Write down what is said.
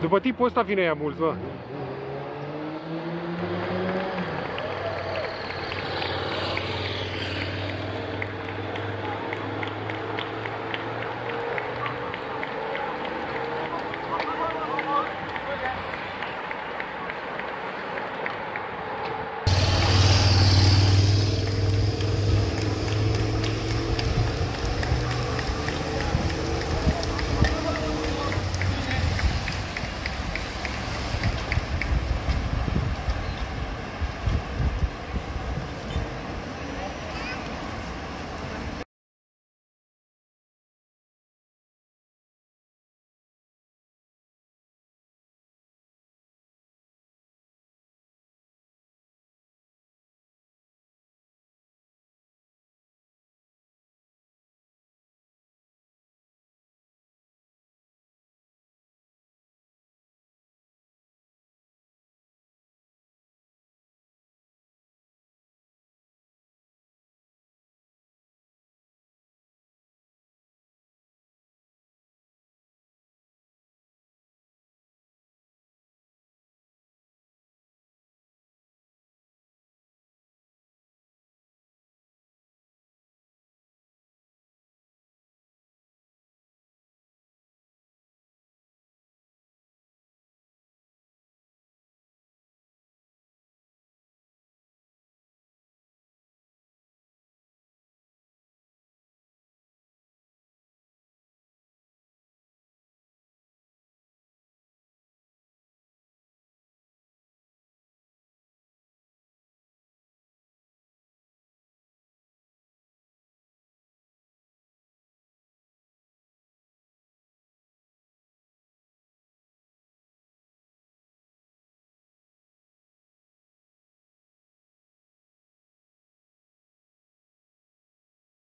După tipul ăsta vine ea mult, bă.